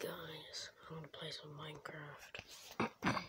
guys, I'm gonna play some Minecraft.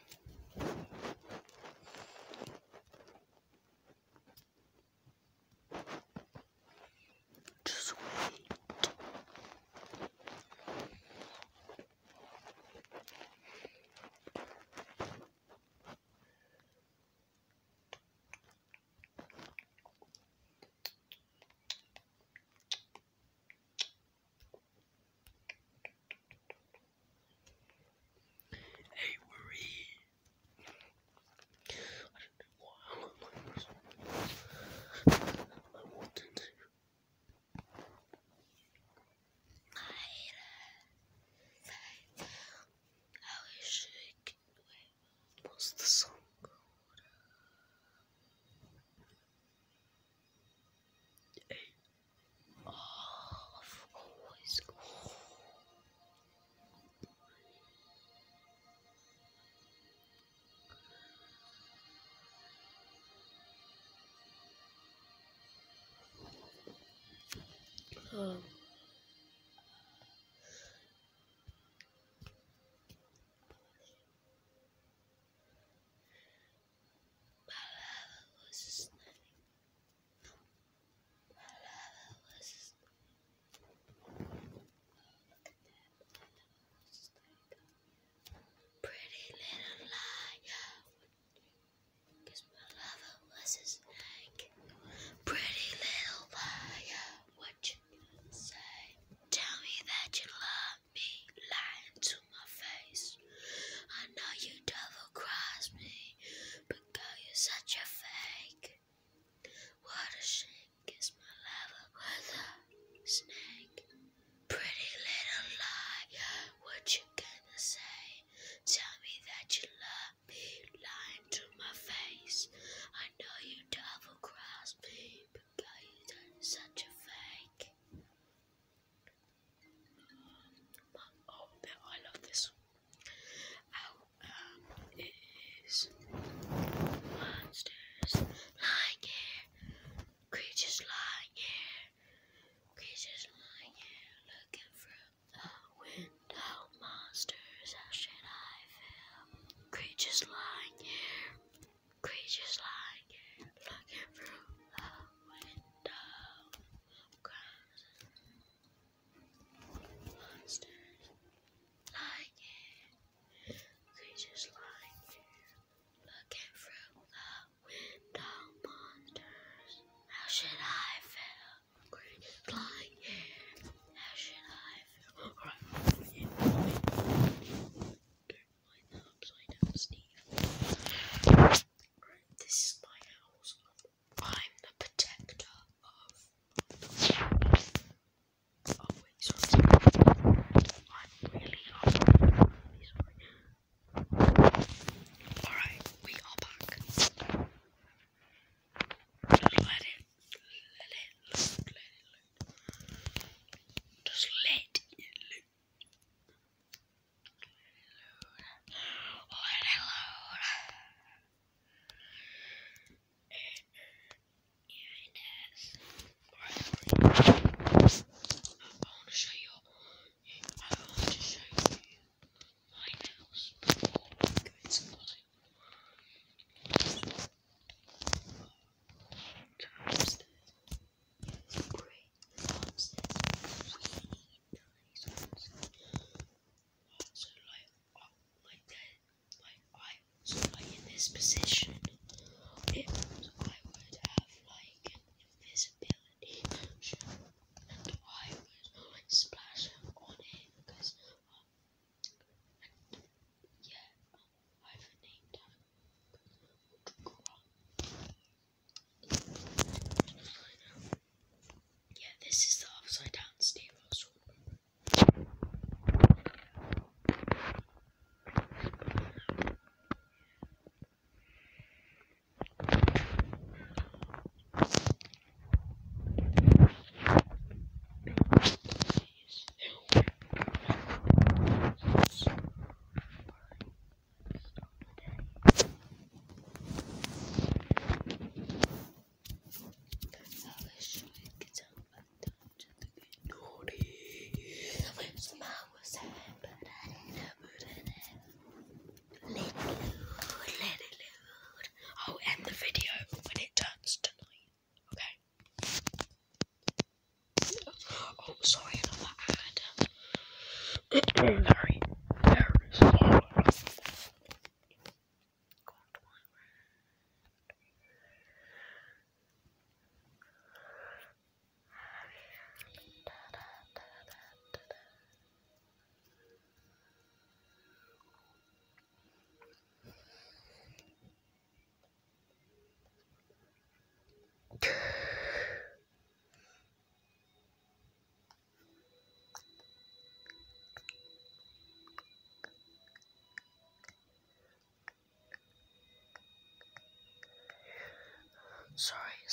Sorry.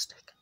Taking